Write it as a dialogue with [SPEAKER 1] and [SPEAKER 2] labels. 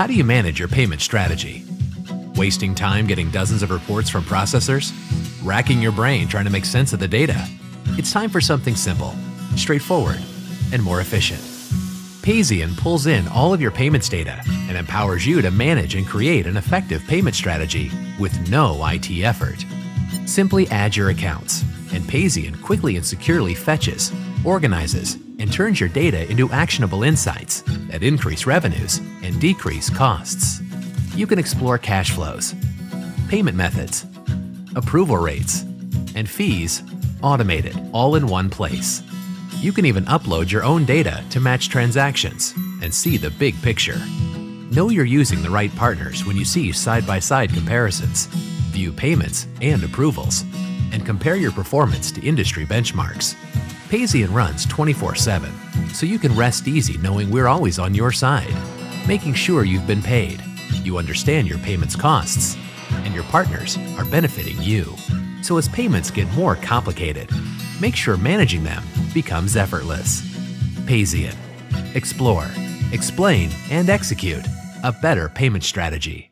[SPEAKER 1] How do you manage your payment strategy? Wasting time getting dozens of reports from processors? Racking your brain trying to make sense of the data? It's time for something simple, straightforward, and more efficient. Payzian pulls in all of your payments data and empowers you to manage and create an effective payment strategy with no IT effort. Simply add your accounts, and Payzian quickly and securely fetches, organizes, turns your data into actionable insights that increase revenues and decrease costs. You can explore cash flows, payment methods, approval rates, and fees automated all in one place. You can even upload your own data to match transactions and see the big picture. Know you're using the right partners when you see side by side comparisons, view payments and approvals, and compare your performance to industry benchmarks. Payzian runs 24 7, so you can rest easy knowing we're always on your side, making sure you've been paid, you understand your payments costs, and your partners are benefiting you. So as payments get more complicated, make sure managing them becomes effortless. Payzian. Explore, explain, and execute a better payment strategy.